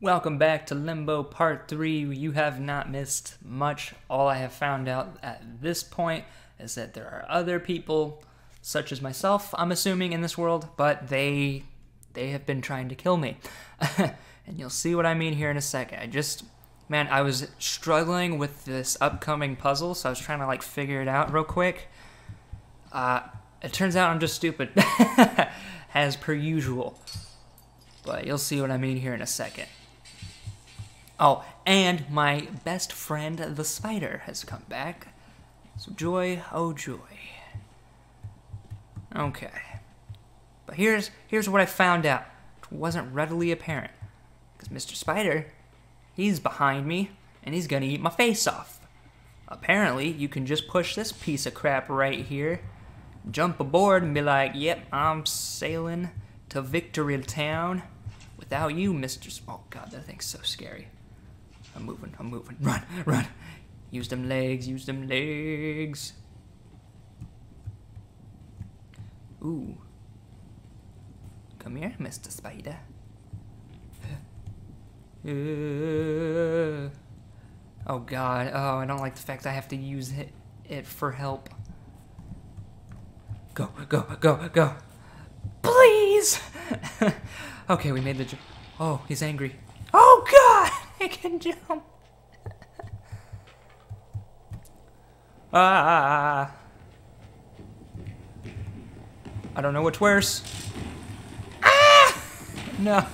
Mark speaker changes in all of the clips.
Speaker 1: Welcome back to Limbo Part 3. You have not missed much. All I have found out at this point is that there are other people, such as myself, I'm assuming, in this world, but they they have been trying to kill me. and you'll see what I mean here in a second. I just man, I was struggling with this upcoming puzzle, so I was trying to like figure it out real quick. Uh, it turns out I'm just stupid, as per usual. But you'll see what I mean here in a second. Oh, and my best friend, the spider, has come back. So joy, oh joy. Okay. But here's here's what I found out. It wasn't readily apparent. Because Mr. Spider, he's behind me, and he's gonna eat my face off. Apparently, you can just push this piece of crap right here, jump aboard, and be like, yep, I'm sailing to Victory Town without you, Mr. S oh god, that thing's so scary. I'm moving, I'm moving. Run, run. Use them legs, use them legs. Ooh. Come here, Mr. Spider. Uh, oh god, oh, I don't like the fact I have to use it, it for help. Go, go, go, go. Please! okay, we made the. Oh, he's angry. Can jump. ah! I don't know what's worse. Ah! No.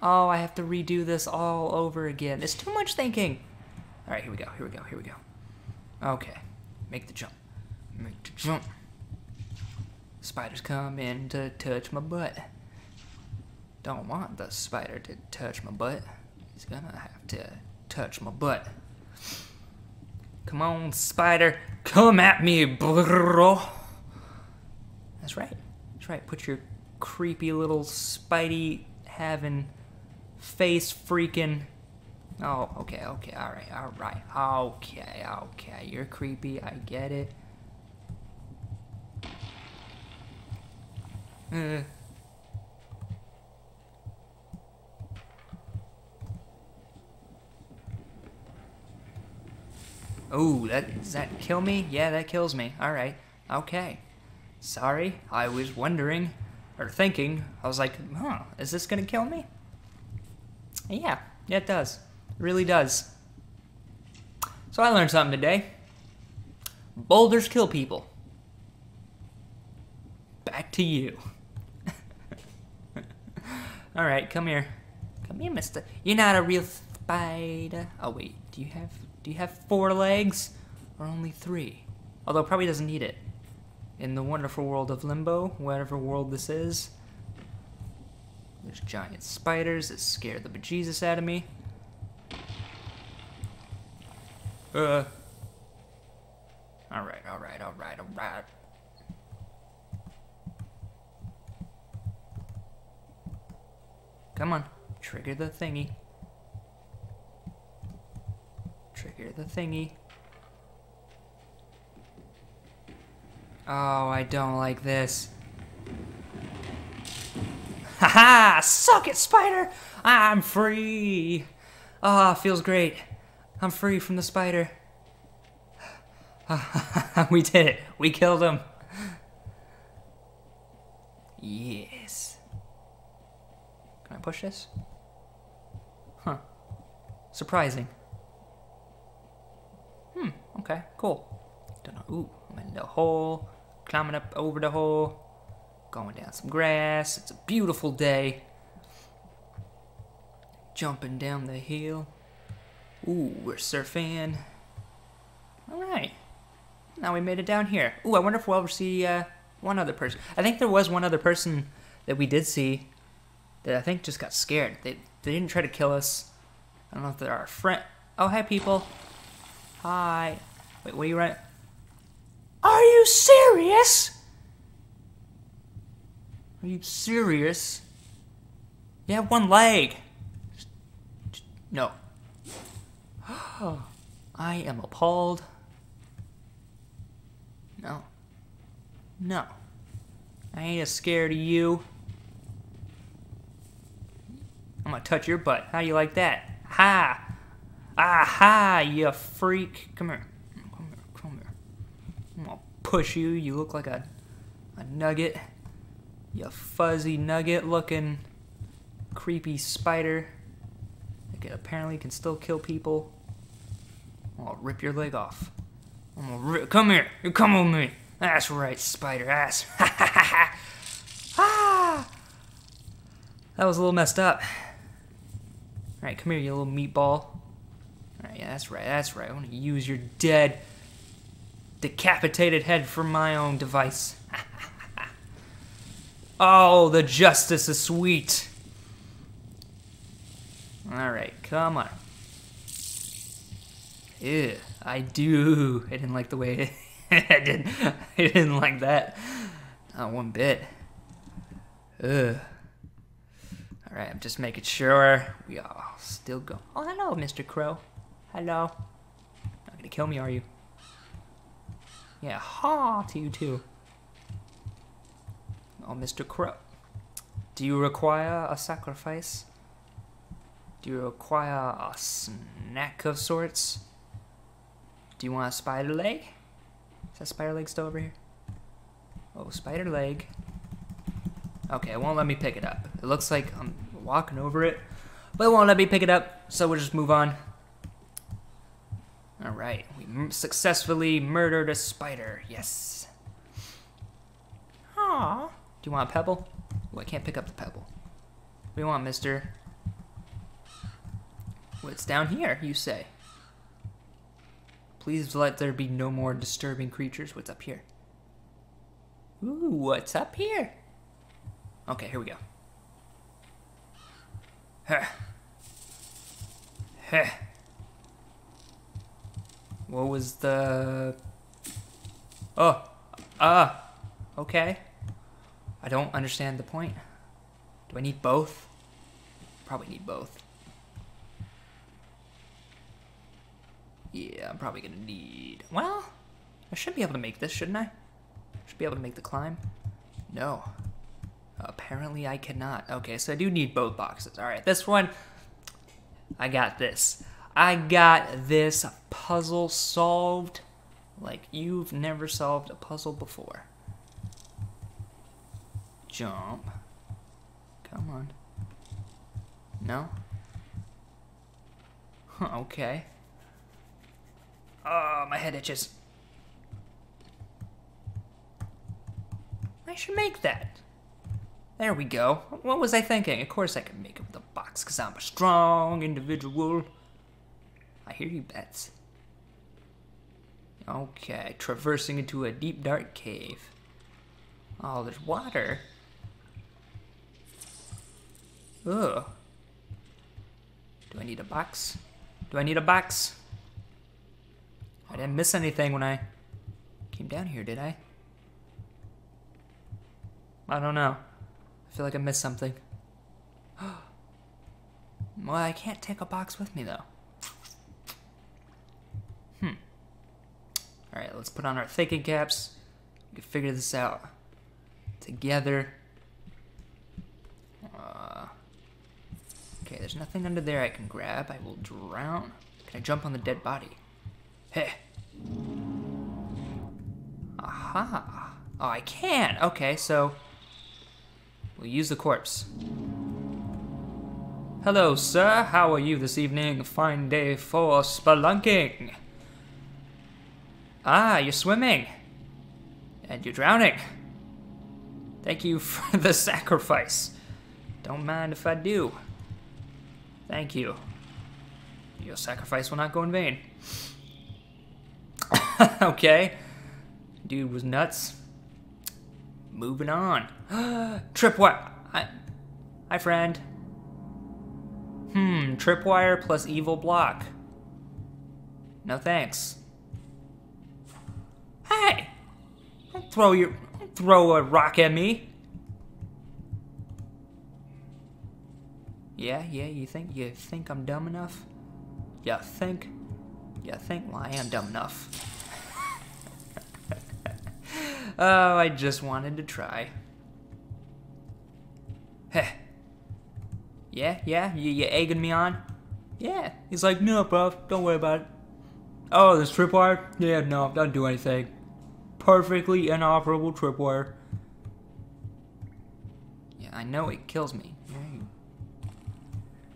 Speaker 1: Oh, I have to redo this all over again. It's too much thinking. All right, here we go, here we go, here we go. Okay, make the jump. Make the jump. Spider's come in to touch my butt. Don't want the spider to touch my butt. He's gonna have to touch my butt. Come on, spider. Come at me, bro. That's right. That's right. Put your creepy little spidey having face freaking. Oh, okay, okay, all right, all right, okay, okay. You're creepy. I get it. Uh. Oh, that does that kill me? Yeah, that kills me. All right, okay. Sorry, I was wondering or thinking. I was like, huh, is this gonna kill me? Yeah, it does. It really does. So I learned something today. Boulders kill people. Back to you. All right, come here. Come here, mister. You're not a real spider. Oh, wait. Do you have do you have four legs or only three? Although probably doesn't need it. In the wonderful world of Limbo, whatever world this is, there's giant spiders that scare the bejesus out of me. Uh. Alright, alright, alright, alright. Come on, trigger the thingy. Trigger the thingy. Oh, I don't like this. Haha! Suck it, spider! I'm free! Ah, oh, feels great. I'm free from the spider. we did it. We killed him. Yes. Can I push this? Huh. Surprising. Okay, cool. Don't know. Ooh, I'm in the hole. Climbing up over the hole going down some grass. It's a beautiful day. Jumping down the hill. Ooh, we're surfing. All right. Now we made it down here. Ooh, I wonder if we'll ever see uh, one other person. I think there was one other person that we did see that I think just got scared. They, they didn't try to kill us. I don't know if they're our friend. Oh, hi, people. Hi. Wait, what are you running? Are you serious? Are you serious? You have one leg. No. I am appalled. No. No. I ain't as scared of you. I'm gonna touch your butt. How you like that? Ha! Aha, you freak. Come here. Come here. I'm gonna push you. You look like a, a nugget. You fuzzy nugget looking creepy spider apparently can still kill people. I'll rip your leg off. Come here. You come with me. That's right, spider ass. ah! That was a little messed up. Alright, come here, you little meatball. Alright, yeah, that's right, that's right. I want to use your dead, decapitated head for my own device. oh, the justice is sweet. Alright, come on. Ew, I do. I didn't like the way I didn't I didn't like that. Not one bit. Ugh. Alright, I'm just making sure we all still go. Oh, hello, Mr. Crow. Hello. Not gonna kill me, are you? Yeah, ha to you too. Oh, Mr. Crow. Do you require a sacrifice? Do you require a snack of sorts? Do you want a spider leg? Is that spider leg still over here? Oh, spider leg. Okay, it won't let me pick it up. It looks like I'm walking over it, but it won't let me pick it up, so we'll just move on. Alright, we successfully murdered a spider. Yes. Aww. Do you want a pebble? Oh, I can't pick up the pebble. What do you want, mister? What's down here, you say? Please let there be no more disturbing creatures. What's up here? Ooh, what's up here? Okay, here we go. Huh. Huh. What was the... Oh. Ah. Uh, okay. I don't understand the point. Do I need both? Probably need both. Yeah, I'm probably gonna need... Well, I should be able to make this, shouldn't I? Should be able to make the climb. No. Apparently I cannot. Okay, so I do need both boxes. Alright, this one, I got this. I got this puzzle solved like you've never solved a puzzle before. Jump. Come on. No? Okay. Oh, my head itches. I should make that. There we go. What was I thinking? Of course I can make it with a box, because I'm a strong individual. I hear you, Bets. Okay, traversing into a deep, dark cave. Oh, there's water. Ugh. Do I need a box? Do I need a box? I didn't miss anything when I came down here, did I? I don't know. I feel like I missed something. well, I can't take a box with me, though. Alright, let's put on our thinking caps. We can figure this out together. Uh, okay, there's nothing under there I can grab. I will drown. Can I jump on the dead body? Hey. Aha. Oh, I can. Okay, so we'll use the corpse. Hello, sir. How are you this evening? Fine day for spelunking. Ah, you're swimming. And you're drowning. Thank you for the sacrifice. Don't mind if I do. Thank you. Your sacrifice will not go in vain. okay. Dude was nuts. Moving on. Tripwire. Hi, friend. Hmm, tripwire plus evil block. No thanks. Hey! Don't throw your throw a rock at me. Yeah, yeah, you think you think I'm dumb enough? Yeah, think? Yeah, think? Well, I am dumb enough. Oh, I just wanted to try. Heh. Yeah, yeah, you, you egging me on? Yeah. He's like, no, bro, don't worry about it. Oh, this tripwire? Yeah, no, don't do anything. Perfectly inoperable tripwire. Yeah, I know it kills me.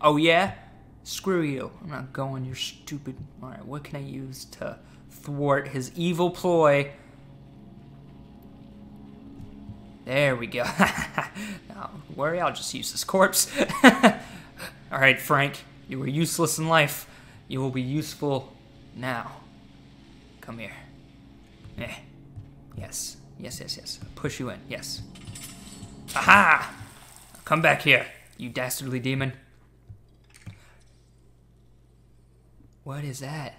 Speaker 1: Oh, yeah? Screw you. I'm not going, you're stupid. Alright, what can I use to thwart his evil ploy? There we go. Don't worry, I'll just use this corpse. Alright, Frank, you were useless in life. You will be useful now. Come here. Eh. Yes. Yes, yes, yes. Push you in. Yes. Aha! Come back here, you dastardly demon. What is that?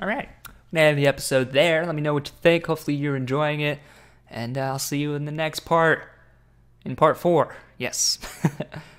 Speaker 1: All right. Gonna end the episode there. Let me know what you think. Hopefully you're enjoying it. And I'll see you in the next part. In part four. Yes.